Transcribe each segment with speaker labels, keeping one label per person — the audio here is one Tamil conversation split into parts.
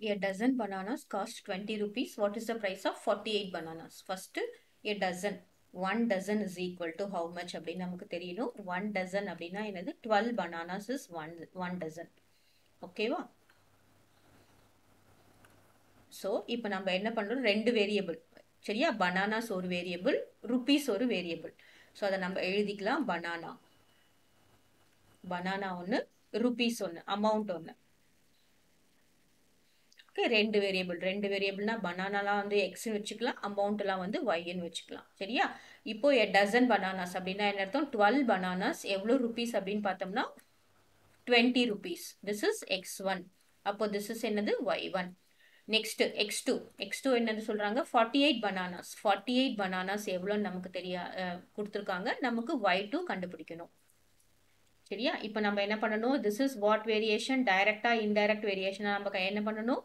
Speaker 1: A dozen bananas cost 20 rupees. What is the price of 48 bananas? First, a dozen. One dozen is equal to how much அப்படின்னு நமக்கு தெரியணும். ஒன் டசன் அப்படின்னா என்னது? Twelve bananas is one one dozen ஓகேவா ஸோ இப்போ நம்ம என்ன பண்ணுறோம் ரெண்டு வேரியபிள் சரியா? பனானாஸ் ஒரு வேரியபிள் ருப்பீஸ் ஒரு வேரியபிள் ஸோ அதை நம்ம எழுதிக்கலாம். பனானா பனானா ஒன்று ருப்பீஸ் ஒன்று அமௌண்ட் ஒன்று ஓகே ரெண்டு வேரியபிள் ரெண்டு வேரியபிள்னா பனானாலாம் வந்து எக்ஸ்னு வச்சுக்கலாம். அமௌண்ட்லாம் வந்து ஒய்ன்னு வச்சுக்கலாம். சரியா? இப்போ எ டசன் பனானாஸ் அப்படின்னா என்ன அர்த்தம்? டுவெல் பனானாஸ் எவ்வளோ ருபீஸ் அப்படின்னு பார்த்தோம்னா twenty rupees this is x one அப்போ திஸ் இஸ் என்னது? Y one next x two x two என்னது சொல்கிறாங்க forty eight bananas forty eight bananas எவ்வளோன்னு நமக்கு தெரியா கொடுத்துருக்காங்க. நமக்கு ஒய் டூ கண்டுபிடிக்கணும். சரியா? இப்போ நம்ம என்ன பண்ணணும்? திஸ் இஸ் வாட் வேரியேஷன் டைரெக்டாக இன்டைரக்ட் வேரியேஷனாக நம்ம என்ன பண்ணணும்?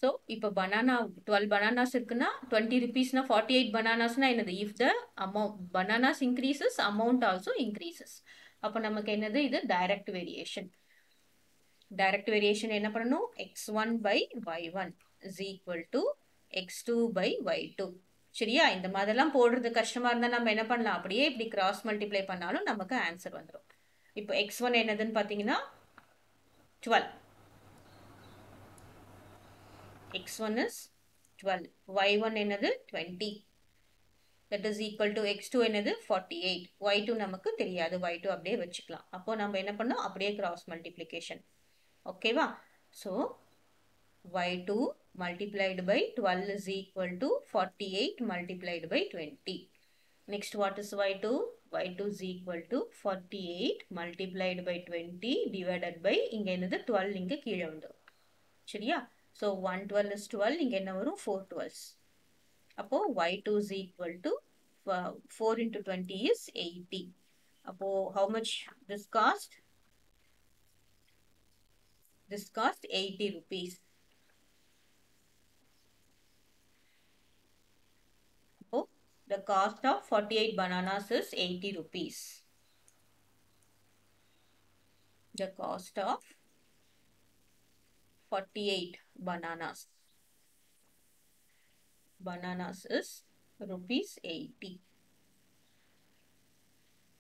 Speaker 1: ஸோ இப்போ பனானா டுவெல் பனானாஸ் இருக்குன்னா டுவெண்ட்டி ருபீஸ்னா ஃபார்ட்டி எயிட் பனானாஸ்னா என்னது? If the amount bananas increases amount also increases அப்போ நமக்கு என்னது? இது டைரக்ட் வேரியேஷன் டைரக்ட் வேரியேஷன் என்ன பண்ணணும்? X one by y one is equal to x two by y two சரியா? இந்த மாதிரிலாம் போடுறது கஷ்டமாக இருந்தால் நம்ம என்ன பண்ணலாம்? அப்படியே இப்படி கிராஸ் மல்டிப்ளை பண்ணாலும் நமக்கு ஆன்சர் வந்துடும் இப்போ எக்ஸ் ஒன் என்னதுன்னு பார்த்தீங்கன்னா twelve x one is twelve one என்னது? Twenty that is equal to x two என்னது? ஃபார்ட்டி எயிட் ஒய் டூ நமக்கு தெரியாது. ஒய் டூ அப்படியே வச்சுக்கலாம். அப்போ நம்ம என்ன பண்ணோம்? அப்படியே கிராஸ் மல்டிப்ளிகேஷன் ஓகேவா so y two multiplied by twelve is equal to forty eight multiplied by Next, what is y2? y2 is equal to 48 multiplied by 20 divided by இங்க என்னது? 12 இங்க கீழே வந்துரும். சரியா? So 112 is 12 இங்க என்ன வரும் 4 12s அப்போ y2 is equal to uh, 4 into 20 is 80 அப்போ how much this cost this cost 80 rupees அப்போ the cost of 48 bananas is 80 rupees. The cost of 48 bananas. Bananas is rupees 80.